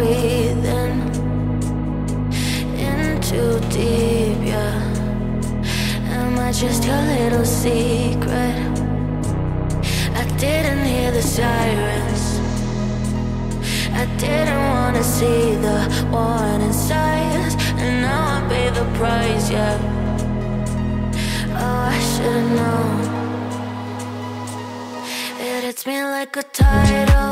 breathing in too deep, yeah. Am I just your little secret? I didn't hear the sirens. I didn't wanna see the warning signs, and now I pay the price, yeah. Oh, I should've known. It hits me like a tidal.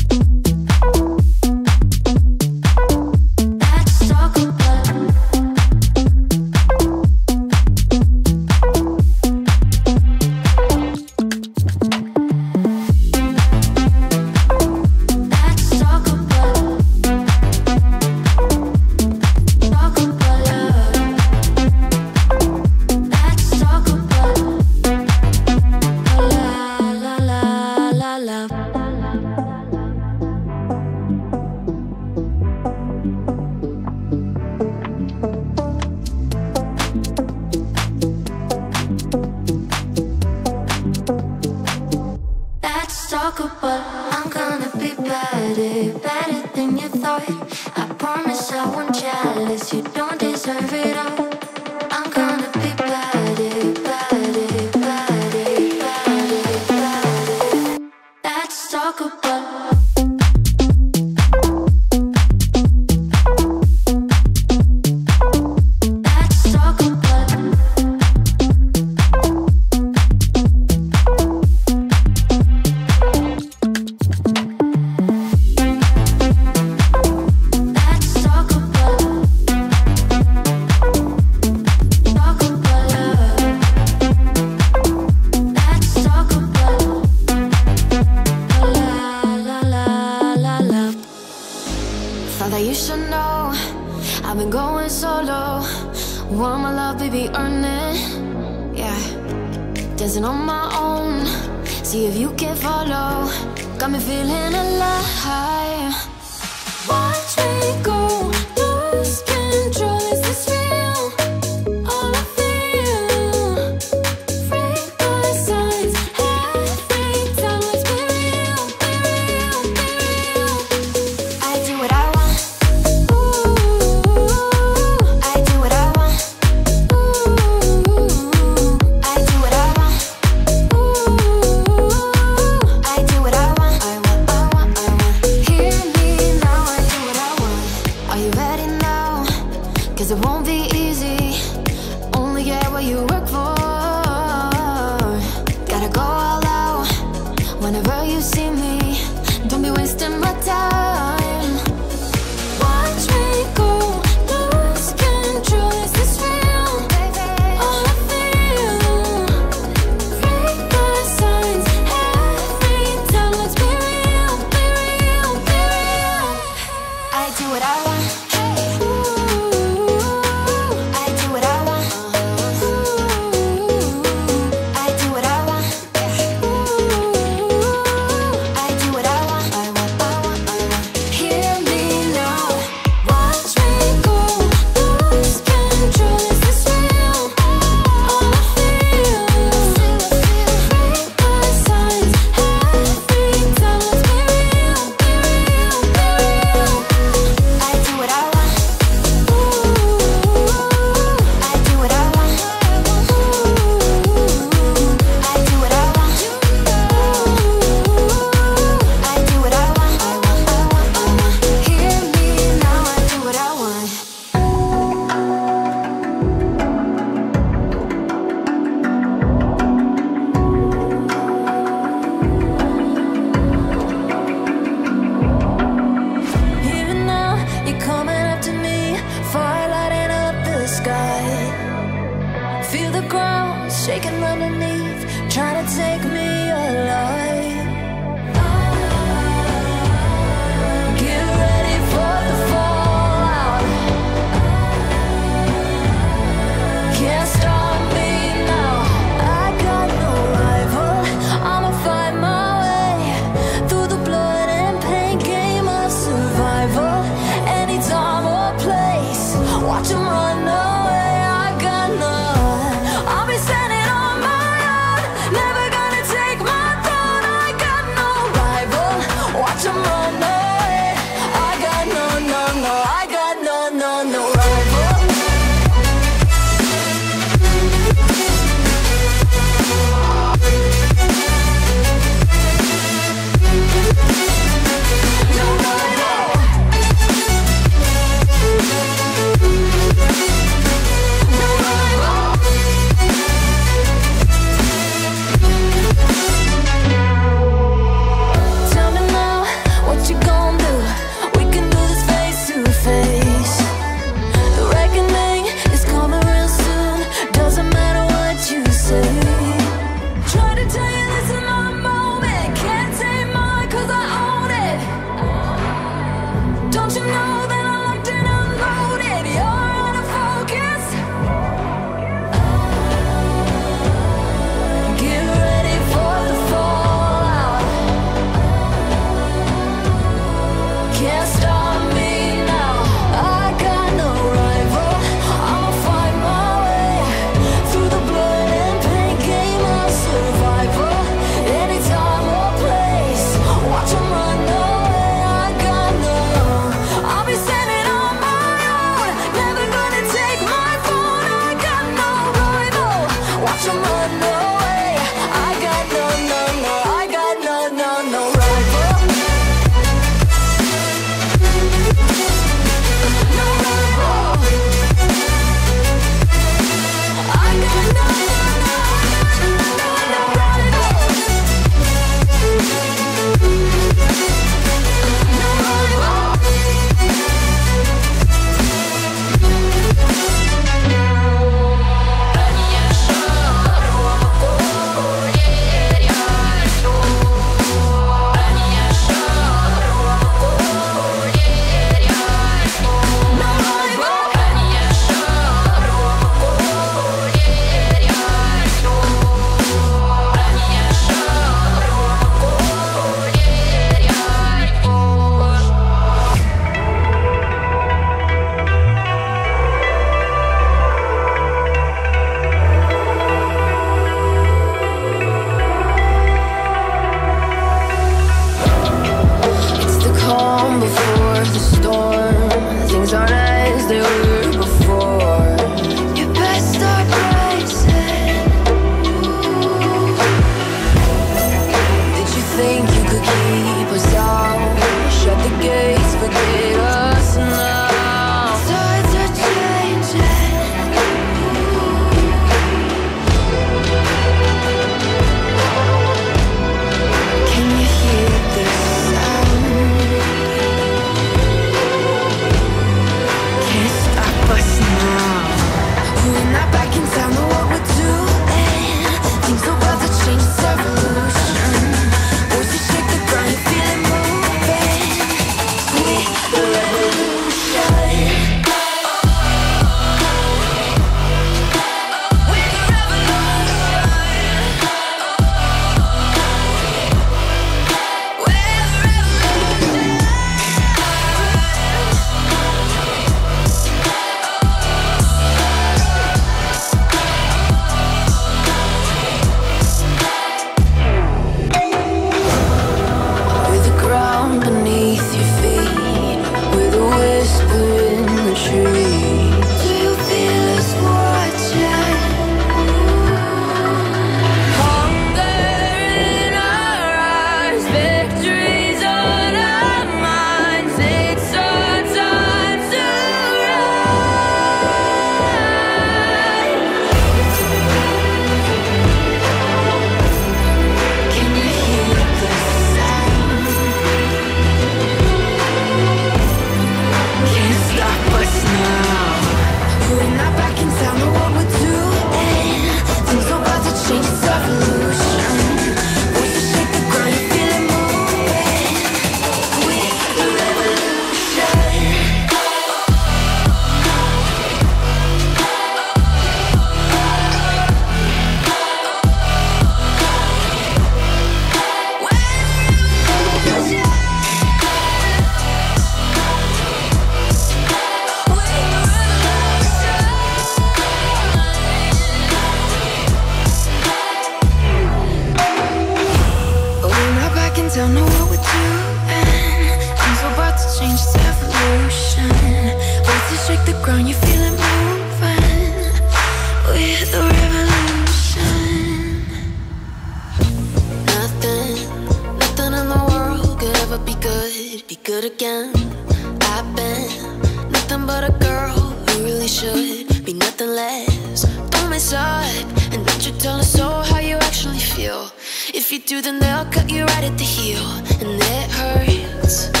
If you do, then they'll cut you right at the heel, and it hurts.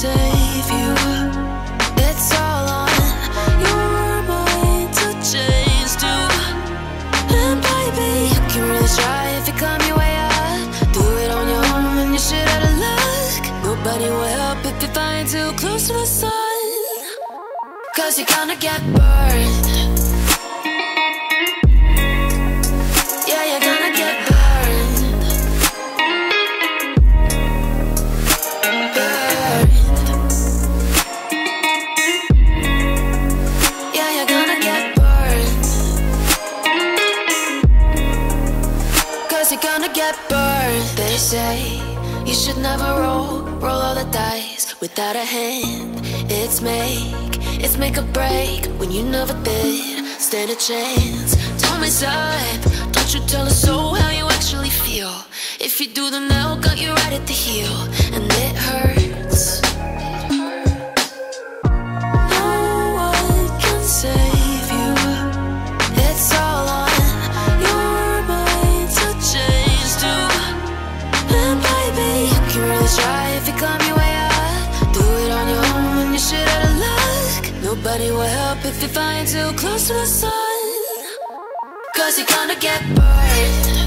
Save you. It's all on your mind to change to. And baby, you can really try if you come your way up. Do it on your own and you shit out of luck. Nobody will help if you flying too close to the sun. Cause you're gonna get burned. Say you should never roll, roll all the dice without a hand. It's make, it's make a break when you never did stand a chance. Don't mess up, don't you tell us so how you actually feel. If you do, then they'll cut you right at the heel, and it hurts. No one can save luck. Nobody will help if you're flying too close to the sun. Cause you're gonna get burned.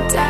Room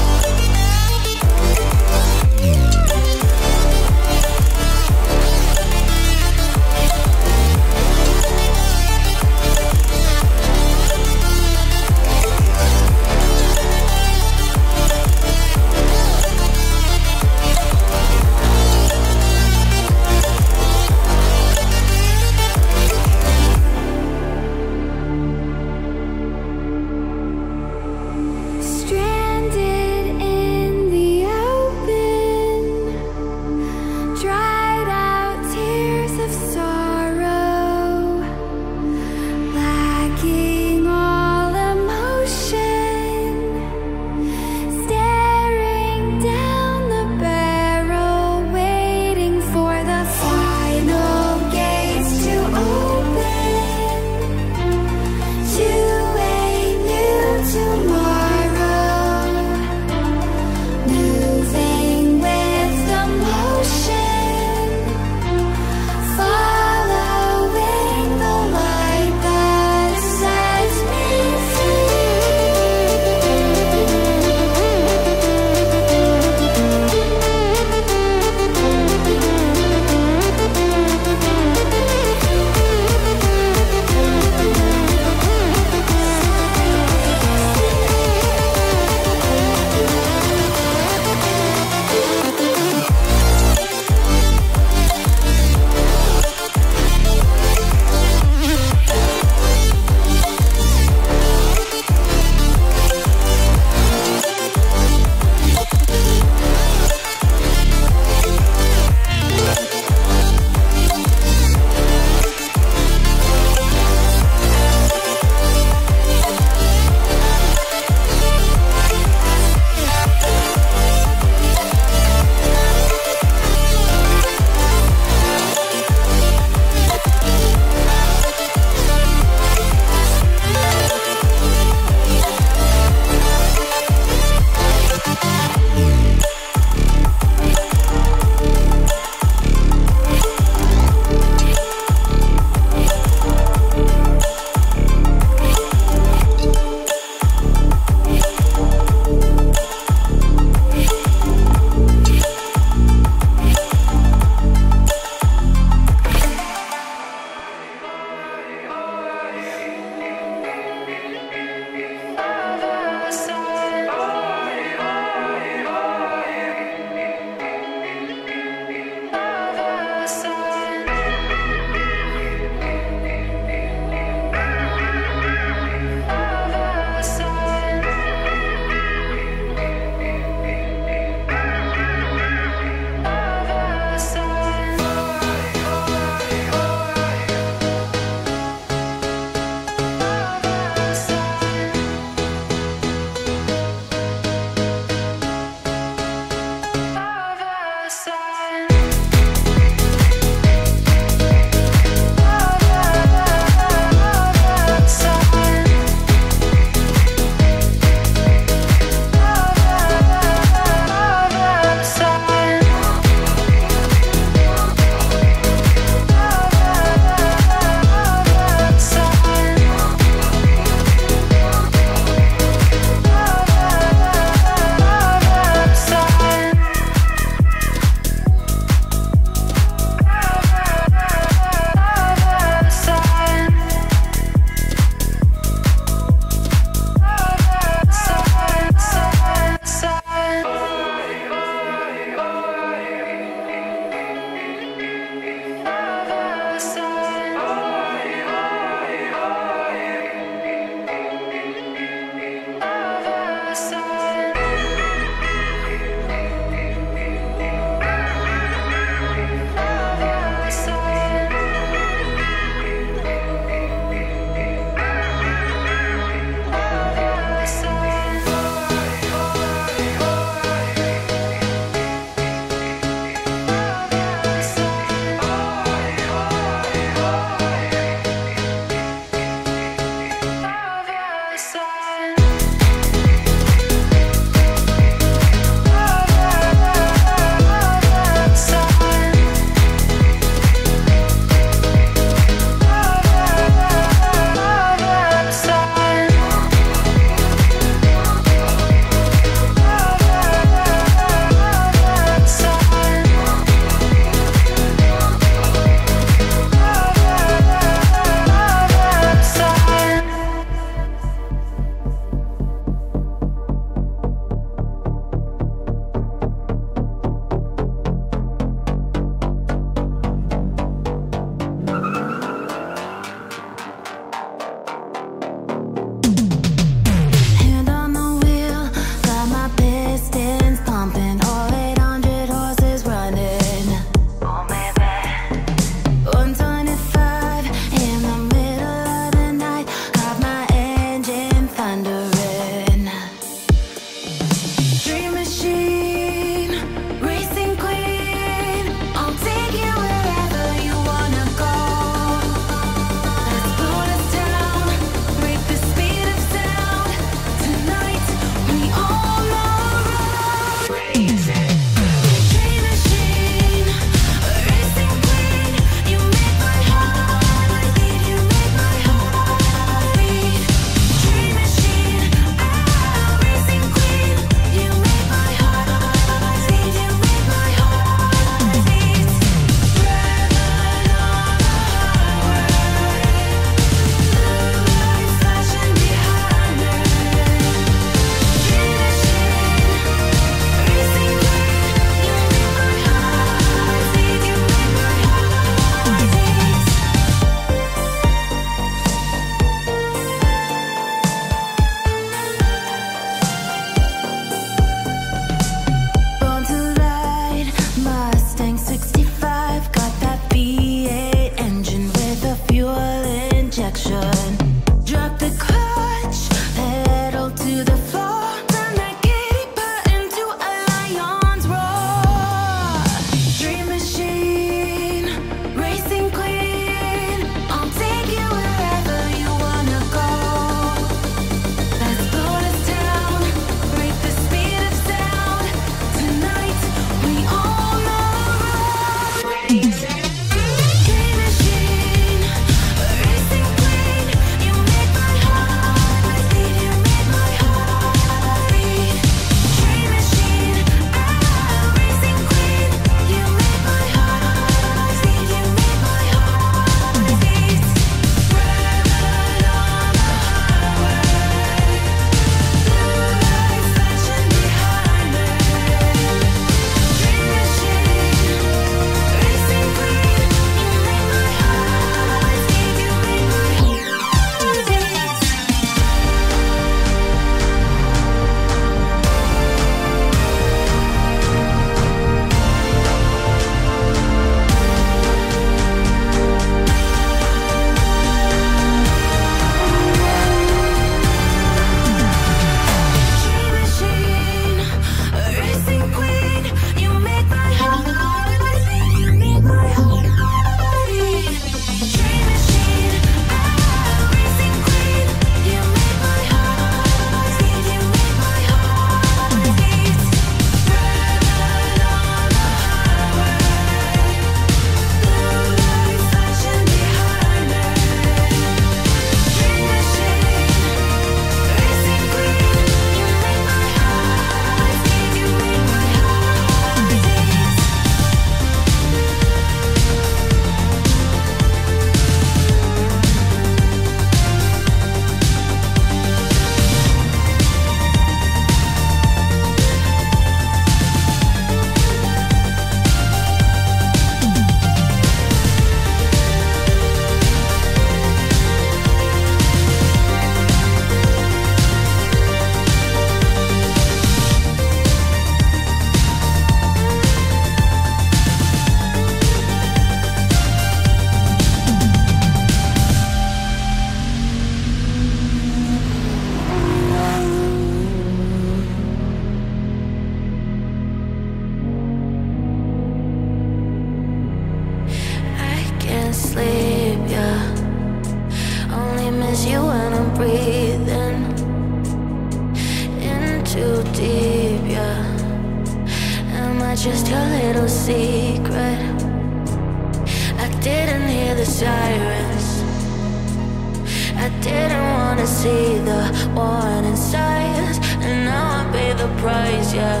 I didn't wanna see the warning signs, and now I pay the price, yeah.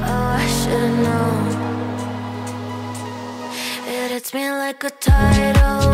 Oh, I should've known. It hits me like a tidal.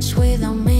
lunch without me.